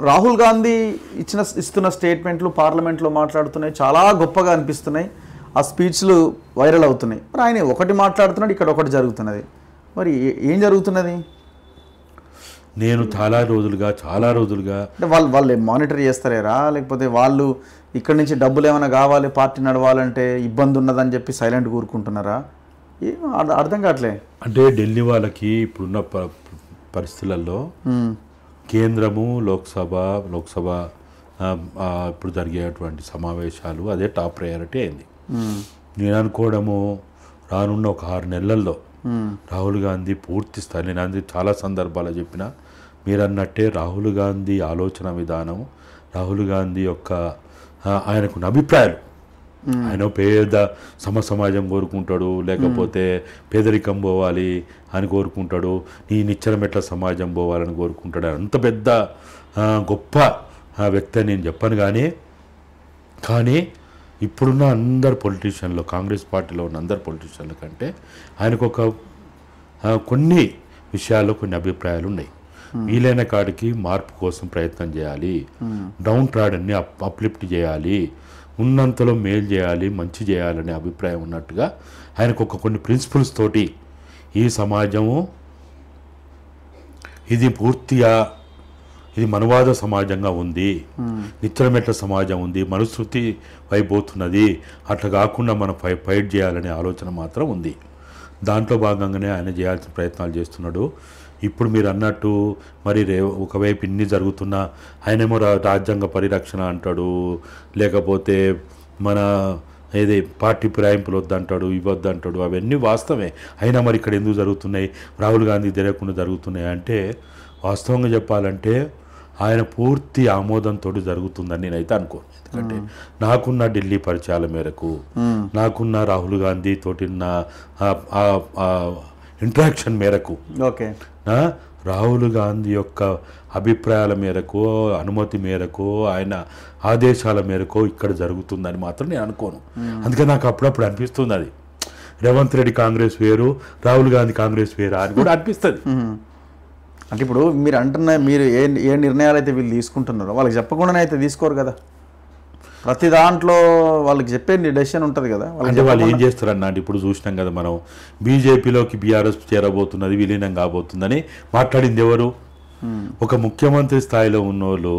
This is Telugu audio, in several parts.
రాహుల్ గాంధీ ఇచ్చిన ఇస్తున్న స్టేట్మెంట్లు పార్లమెంట్లో మాట్లాడుతున్నాయి చాలా గొప్పగా అనిపిస్తున్నాయి. ఆ స్పీచ్లు వైరల్ అవుతున్నాయి. మరి ఆయన ఒకటి మాట్లాడుతున్నాడు ఇక్కడ ఒకటి జరుగుతున్నది. మరి ఏ- జరుగుతున్నది? నేను చాలా రోజులుగా చాలా రోజులుగా అంటే వాళ్ళు వాళ్ళు మానిటర్ చేస్తారేరా? లేకపోతే వాళ్ళు ఇక్కడి నుంచి డబ్బులు ఏమైనా కావాలి పార్టీ నడవాలంటే ఇబ్బంది ఉన్నదని చెప్పి సైలెంట్ కూరుకుంటున్నారా ఏం అర్థ- కావట్లే. అంటే ఢిల్లీ వాళ్ళకి ఇప్పుడున్న పరిస్థితులలో కేంద్రము లోక్సభ లోక్సభ ఇప్పుడు జరిగేటువంటి సమావేశాలు అదే టాప్ ప్రయారిటీ అయింది. నేను అనుకోవడము రానున్న ఒక ఆరు నెలల్లో రాహుల్ గాంధీ పూర్తి స్థాయి నేను అది చాలా సందర్భాలు చెప్పిన మీరు అన్నట్టే రాహుల్ గాంధీ ఆలోచన విధానం రాహుల్ గాంధీ యొక్క ఆయనకున్న అభిప్రాయాలు ఆయన పేద సమ సమాజం కోరుకుంటాడు లేకపోతే పేదరికం పోవాలి అని కోరుకుంటాడు ఈ నిచ్చెన మెట్ల సమాజం పోవాలని కోరుకుంటాడు అంత పెద్ద గొప్ప వ్యక్తి నేను చెప్పను కానీ కానీ ఇప్పుడున్న అందరు పొలిటీషియన్లు కాంగ్రెస్ పార్టీలో ఉన్న అందరు పొలిటీషియన్ల కంటే ఆయనకు ఒక కొన్ని విషయాల్లో కొన్ని అభిప్రాయాలు ఉన్నాయి. వీలైన కాడికి మార్పు కోసం ప్రయత్నం చేయాలి. డౌన్ ట్రాడన్ని అప్ అప్లిఫ్ట్ చేయాలి. ఉన్నంతలో మేలు చేయాలి మంచి చేయాలనే అభిప్రాయం ఉన్నట్టుగా ఆయనకు ఒక కొన్ని ప్రిన్సిపల్స్ తోటి ఈ సమాజము ఇది పూర్తిగా ఇది మనువాద సమాజంగా ఉంది నిత్యమెట్ల సమాజం ఉంది మనుశృతి వైపోతున్నది అట్లా కాకుండా మనం ఫై ఫైట్ చేయాలనే ఆలోచన మాత్రం ఉంది. దాంట్లో భాగంగానే ఆయన చేయాల్సిన ప్రయత్నాలు చేస్తున్నాడు. ఇప్పుడు మీరు అన్నట్టు మరి రే ఒకవైపు ఇన్ని జరుగుతున్నా ఆయనేమో రా- రాజ్యాంగ పరిరక్షణ అంటాడు లేకపోతే మన ఏది పార్టీ ఫిరాయింపులు వద్దంటాడు ఇవ్వద్దు అంటాడు అవన్నీ వాస్తవమే. అయినా మరి ఇక్కడ ఎందుకు జరుగుతున్నాయి? రాహుల్ గాంధీ తెలియకుండా జరుగుతున్నాయి అంటే వాస్తవంగా చెప్పాలంటే ఆయన పూర్తి ఆమోదంతో జరుగుతుందని నేనైతే అనుకోను. ఎందుకంటే నాకున్న ఢిల్లీ పరిచయాల మేరకు నాకున్న రాహుల్ గాంధీ తోటి ఇంటరాక్షన్ మేరకు ఓకే. రాహుల్ గాంధీ యొక్క అభిప్రాయాల మేరకు అనుమతి మేరకు ఆయన ఆదేశాల మేరకు ఇక్కడ జరుగుతుందని మాత్రం నేను అనుకోను. అందుకే నాకు అప్పుడప్పుడు అనిపిస్తుంది అది రేవంత్ రెడ్డి కాంగ్రెస్ వేరు రాహుల్ గాంధీ కాంగ్రెస్ వేరా అని కూడా అనిపిస్తుంది. అంటే ఇప్పుడు మీరు అంటున్న మీరు ఏ ఏ నిర్ణయాలు అయితే వీళ్ళు తీసుకుంటున్నారో వాళ్ళకి చెప్పకుండానే అయితే తీసుకోరు కదా. ప్రతి దాంట్లో వాళ్ళకి చెప్పే డెసిషన్ ఉంటుంది కదా. అంటే వాళ్ళు ఏం చేస్తారన్న అంటే ఇప్పుడు చూసినాం కదా మనం బీజేపీలోకి బీఆర్ఎస్ చేరబోతున్నది విలీనం కాబోతుందని మాట్లాడింది ఎవరు? ఒక ముఖ్యమంత్రి స్థాయిలో ఉన్నోళ్ళు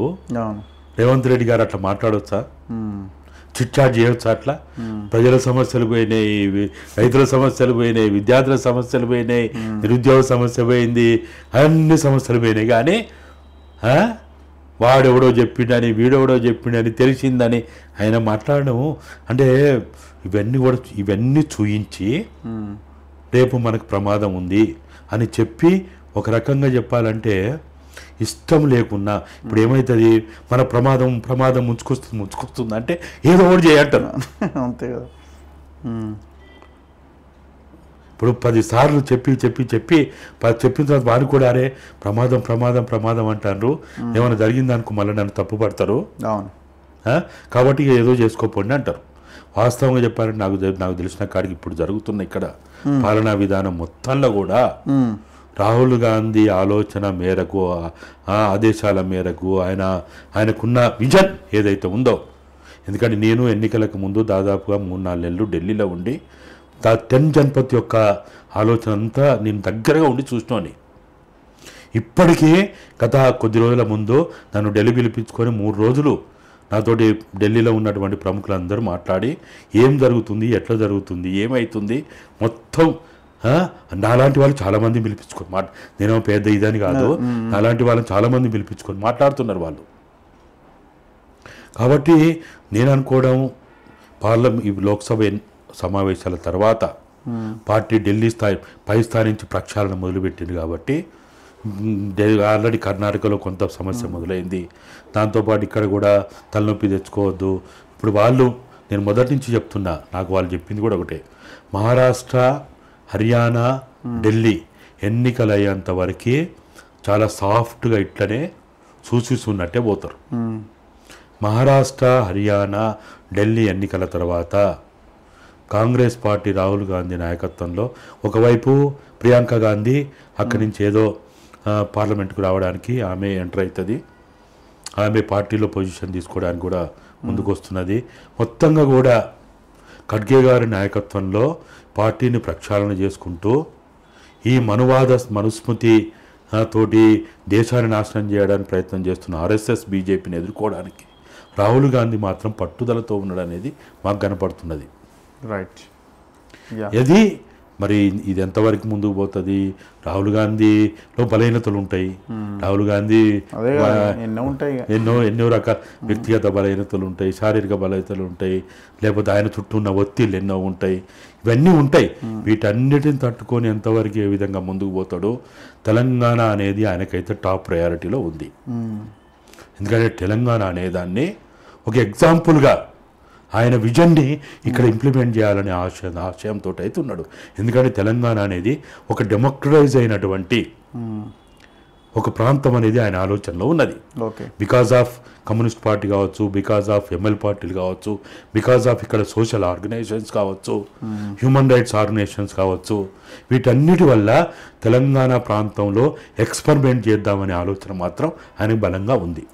రేవంత్ రెడ్డి గారు అట్లా మాట్లాడొచ్చా? ఉమ్. చిట్చాట్ చేయొచ్చు అట్లా ప్రజల సమస్యలు పోయినాయి రైతుల సమస్యలు పోయినాయి విద్యార్థుల సమస్యలు పోయినాయి నిరుద్యోగ సమస్య పోయింది అన్ని సమస్యలు పోయినాయి కానీ? వాడెవడో చెప్పిండని వీడెవడో చెప్పిండని తెలిసిందని ఆయన మాట్లాడడం అంటే ఇవన్నీ కూడా ఇవన్నీ చూయించి. రేపు మనకు ప్రమాదం ఉంది అని చెప్పి ఒక రకంగా చెప్పాలంటే ఇష్టం లేకున్నా ఇప్పుడు ఏమవుతుంది మన ప్రమాదం ప్రమాదం ముంచుకొస్తుంది ముంచుకొస్తుంది. అంటే ఏదో ఒకటి చేయంటారు అంతే కదా. ఇప్పుడు పది సార్లు చెప్పి చెప్పి చెప్పి చెప్పిన తర్వాత వారు కూడా అరే ప్రమాదం ప్రమాదం ప్రమాదం అంటారు. ఏమైనా జరిగింది అనుకో మళ్ళీ నన్ను తప్పు పడతారు. అవును? కాబట్టి ఏదో చేసుకోపోండి అంటారు. వాస్తవంగా చెప్పాలంటే నాకు నాకు తెలిసిన కాడికి ఇప్పుడు జరుగుతున్న ఇక్కడ పాలనా విధానం మొత్తంలో కూడా. రాహుల్ గాంధీ ఆలోచన మేరకు ఆ- ఆదేశాల మేరకు ఆయన ఆయనకున్న విజన్ ఏదైతే ఉందో ఎందుకంటే నేను ఎన్నికలకు ముందు దాదాపుగా మూడు నాలుగు నెలలు ఢిల్లీలో ఉండి టెన్ జన్పత్ యొక్క ఆలోచన అంతా నేను దగ్గరగా ఉండి చూసినాను. ఇప్పటికీ గత కొద్ది రోజుల ముందు నన్ను ఢిల్లీ పిలిపించుకొని మూడు రోజులు నాతోటి ఢిల్లీలో ఉన్నటువంటి ప్రముఖులందరూ మాట్లాడి ఏం జరుగుతుంది ఎట్లా జరుగుతుంది ఏమవుతుంది మొత్తం నాలాంటి వాళ్ళు చాలామంది పిలిపించుకొని మాట నేనేమో పెద్ద ఇదని కాదు. నాలాంటి వాళ్ళని చాలామంది పిలిపించుకొని మాట్లాడుతున్నారు వాళ్ళు. కాబట్టి నేను అనుకోవడం పార్లమెంట్ ఈ లోక్సభ సమావేశాల తర్వాత పార్టీ ఢిల్లీ స్థాయి పై స్థాయి నుంచి ప్రక్షాళన మొదలుపెట్టింది కాబట్టి ఆల్రెడీ కర్ణాటకలో కొంత సమస్య మొదలైంది. దాంతోపాటు ఇక్కడ కూడా తలనొప్పి తెచ్చుకోవద్దు. ఇప్పుడు వాళ్ళు నేను మొదటి నుంచి చెప్తున్నా నాకు వాళ్ళు చెప్పింది కూడా ఒకటే. మహారాష్ట్ర హర్యానా ఢిల్లీ ఎన్నికలు అయ్యేంత వరకు చాలా సాఫ్ట్గా ఇట్లనే సూచిస్తున్నట్టే పోతారు. మహారాష్ట్ర హర్యానా ఢిల్లీ ఎన్నికల తర్వాత కాంగ్రెస్ పార్టీ రాహుల్ గాంధీ నాయకత్వంలో ఒకవైపు ప్రియాంక గాంధీ అక్కడి నుంచి ఏదో ఆ, పార్లమెంట్కు రావడానికి ఆమె ఎంటర్ అవుతుంది ఆమె పార్టీలో పొజిషన్ తీసుకోవడానికి కూడా ముందుకు వస్తున్నది మొత్తంగా కూడా ఖడ్గే గారి నాయకత్వంలో పార్టీని ప్రక్షాళన చేసుకుంటూ ఈ మనువాద మనుస్మృతి తోటి దేశాన్ని నాశనం చేయడానికి ప్రయత్నం చేస్తున్న ఆర్ఎస్ఎస్ బీజేపీని ఎదుర్కోవడానికి రాహుల్ గాంధీ మాత్రం పట్టుదలతో ఉన్నాడు అనేది మాకు కనపడుతున్నది. రైట్ ఇది మరి ఇది ఎంతవరకు ముందుకు పోతుంది? రాహుల్ గాంధీలో బలహీనతలు ఉంటాయి. రాహుల్ గాంధీ ఎన్నో. ఎన్నో రకాల వ్యక్తిగత బలహీనతలు ఉంటాయి శారీరక బలహీనతలు ఉంటాయి లేకపోతే ఆయన చుట్టూ ఉన్న ఒత్తిళ్ళు ఎన్నో ఉంటాయి. ఇవన్నీ ఉంటాయి. వీటన్నిటిని తట్టుకొని ఎంతవరకు ఏ విధంగా ముందుకు పోతాడో తెలంగాణ అనేది ఆయనకైతే టాప్ ప్రయారిటీలో ఉంది. ఎందుకంటే తెలంగాణ అనేదాన్ని ఒక ఎగ్జాంపుల్గా ఆయన విజన్ని ఇక్కడ ఇంప్లిమెంట్ చేయాలనే ఆశ ఆశయంతో అయితే ఉన్నాడు. ఎందుకంటే తెలంగాణ అనేది ఒక డెమోక్రటైజ్ అయినటువంటి. ఒక ప్రాంతం అనేది ఆయన ఆలోచనలో ఉన్నది. Okay. Because of communist party కావచ్చు బికాజ్ ఆఫ్ ఎంఎల్ పార్టీలు కావచ్చు బికాజ్ ఆఫ్ ఇక్కడ సోషల్ ఆర్గనైజేషన్స్ కావచ్చు హ్యూమన్ రైట్స్ ఆర్గనైజేషన్స్ కావచ్చు వీటన్నిటి వల్ల తెలంగాణ ప్రాంతంలో ఎక్స్పెరిమెంట్ చేద్దామనే ఆలోచన మాత్రం ఆయనకు బలంగా ఉంది.